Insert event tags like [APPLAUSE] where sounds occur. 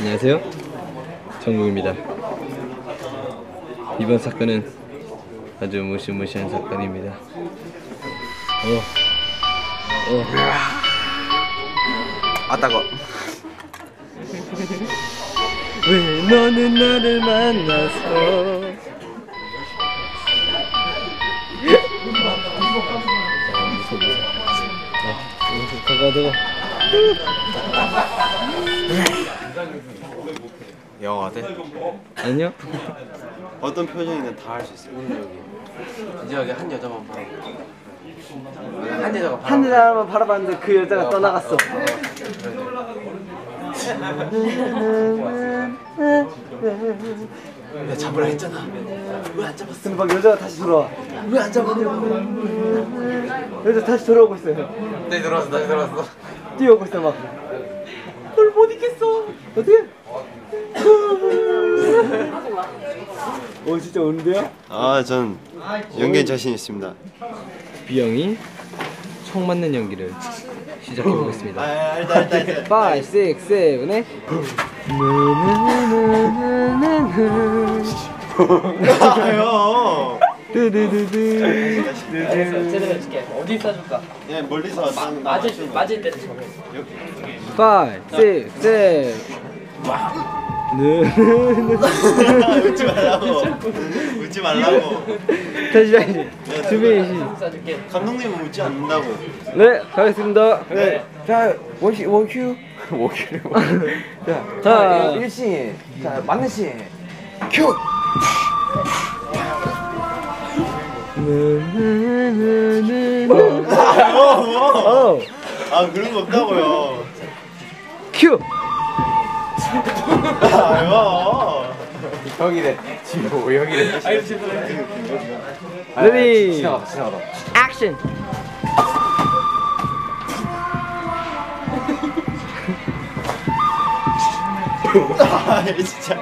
안녕하세요. 정국입니다. 이번 사건은 아주 무시무시한 사건입니다. 어, 어, 아 따거. 왜 너는 나를 만나서 가가다가 영어 돼? 아니요 어떤 표정이든 다 할 수 있어. 이제 여기 한 여자만 바라. 한 여자가 바라. 한 여자만 바라봤는데 그 여자가 떠나갔어. 내가 잡으라 했잖아. 왜 안 잡았어? 근데 막 여자가 다시 돌아와. 왜 안 잡았냐고. 여자 다시 돌아오고 있어요. 네 들어왔어, 다시 들어왔어. 뛰어오고 있어 막. 뭘못 있겠어. 어떻게? 오 진짜 오는데요? 아, 전 연기에 자신 있습니다. B형이 총 맞는 연기를 시작해 보겠습니다. 알다, 알다, 알다. 5, 6, 7, 8 아요. 제대로 해줄게. 어디 써줄까? 예, 멀리서 막 맞을 정해. 5, 6, 7 웃지 말라고. [LAUGHS] 웃지 말라고. 다시 다시 준비 시 써줄게. 감독님은 웃지 않는다고. 네 가겠습니다 네. 자 원시 원큐 원큐를 자, 자. 일신 자 맞는 신 어 아, 그런 거 없다고요. 큐. 아요. 형이래. 지금 오 형이래. 레디. 액션 아, 진짜.